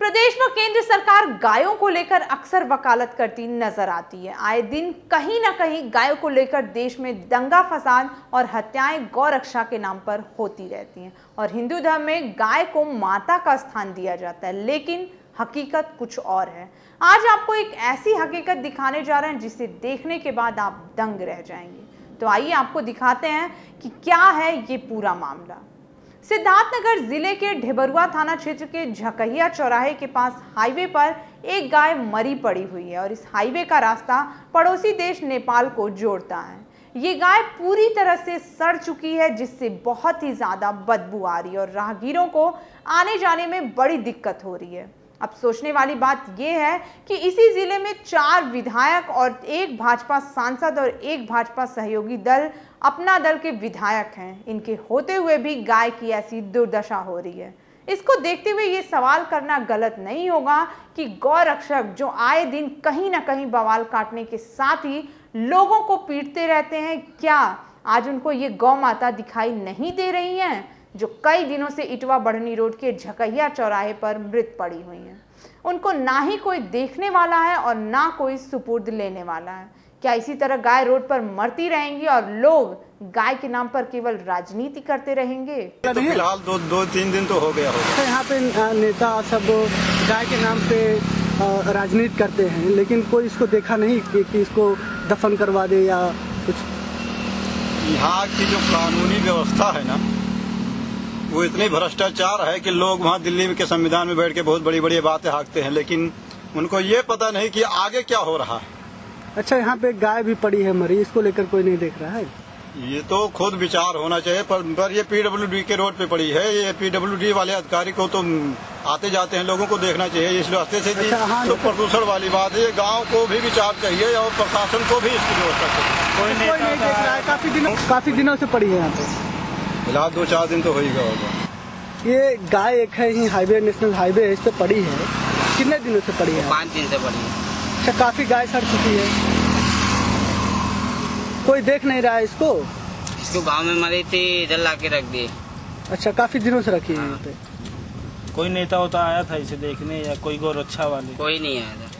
प्रदेश में केंद्र सरकार गायों को लेकर अक्सर वकालत करती नज़र आती है। आए दिन कहीं ना कहीं गायों को लेकर देश में दंगा फसाद और हत्याएँ गौ रक्षा के नाम पर होती रहती हैं और हिंदू धर्म में गाय को माता का स्थान दिया जाता है, लेकिन हकीकत कुछ और है। आज आपको एक ऐसी हकीकत दिखाने जा रहे हैं जिसे देखने के बाद आप दंग रह जाएँगे। तो आइए आपको दिखाते हैं कि क्या है ये पूरा मामला। सिद्धार्थनगर ज़िले के ढेबरुआ थाना क्षेत्र के झकहिया चौराहे के पास हाईवे पर एक गाय मरी पड़ी हुई है और इस हाईवे का रास्ता पड़ोसी देश नेपाल को जोड़ता है। ये गाय पूरी तरह से सड़ चुकी है, जिससे बहुत ही ज़्यादा बदबू आ रही है और राहगीरों को आने जाने में बड़ी दिक्कत हो रही है। अब सोचने वाली बात यह है कि इसी ज़िले में चार विधायक और एक भाजपा सांसद और एक भाजपा सहयोगी दल अपना दल के विधायक हैं। इनके होते हुए भी गाय की ऐसी दुर्दशा हो रही है। इसको देखते हुए ये सवाल करना गलत नहीं होगा कि गौ रक्षक जो आए दिन कहीं ना कहीं बवाल काटने के साथ ही लोगों को पीटते रहते हैं, क्या आज उनको ये गौ माता दिखाई नहीं दे रही हैं? जो कई दिनों से इटवा बढ़नी रोड के झकहिया चौराहे पर मृत पड़ी हुई हैं। उनको ना ही कोई देखने वाला है और ना कोई सुपुर्द लेने वाला है। क्या इसी तरह गाय रोड पर मरती रहेंगी और लोग गाय के नाम पर केवल राजनीति करते रहेंगे? तो फ़िलहाल दो दो तीन दिन तो हो गया होगा। तो यहाँ पे नेता सब गाय के नाम पे राजनीति करते हैं लेकिन कोई इसको देखा नहीं कि, कि इसको दफन करवा दे या कुछ। यहाँ की जो कानूनी व्यवस्था है ना वो इतनी भ्रष्टाचार है कि लोग वहाँ दिल्ली के संविधान में बैठ के बहुत बड़ी बड़ी बातें हाँकते हैं लेकिन उनको ये पता नहीं कि आगे क्या हो रहा है। अच्छा यहाँ पे गाय भी पड़ी है मरी इसको लेकर कोई नहीं देख रहा है? ये तो खुद विचार होना चाहिए पर, पर ये पीडब्ल्यूडी के रोड पे पड़ी है। ये पीडब्ल्यूडी वाले अधिकारी को तो आते जाते हैं लोगों को देखना चाहिए इस रास्ते से अच्छा, हाँ, तो प्रदूषण वाली बात है ये गाँव को भी विचार चाहिए और प्रशासन को भी इसकी व्यवस्था चाहिए। कोई नहीं देख रहा है। काफ़ी दिनों काफ़ी दिनों से पड़ी है यहाँ पे। फ़िलहाल दो चार दिन तो हो ही गया होगा। ये गाय एक है ही हाईवे नेशनल हाईवे है इस पे पड़ी है। कितने दिनों से पड़ी है? पाँच दिन से पड़ी है। अच्छा काफ़ी गाय सड़ चुकी है। कोई देख नहीं रहा है इसको? इसको गाँव में मरी थी इधर ला के रख दिए। अच्छा काफ़ी दिनों से रखी है। यहाँ पे। कोई नेता होता आया था इसे देखने या कोई गौ रक्षा वाले? कोई नहीं आया था।